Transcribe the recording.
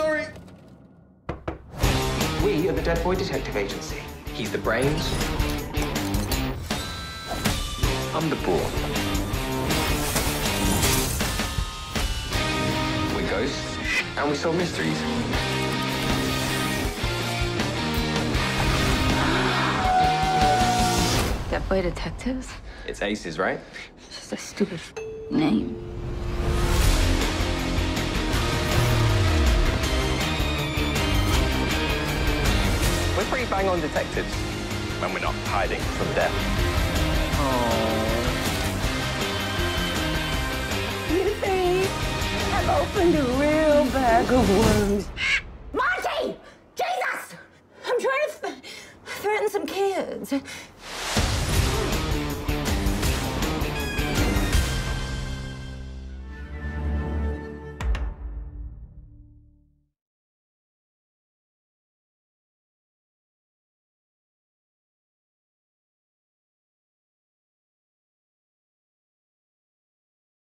Sorry. We are the Dead Boy Detective Agency. He's the brains. I'm the brawn. We're ghosts, and we solve mysteries. Dead Boy Detectives? It's Aces, right? It's just a stupid name. Pretty bang on detectives when we're not hiding from death. You see, I've opened a real bag of worms. Marty! Jesus! I'm trying to th- threaten some kids.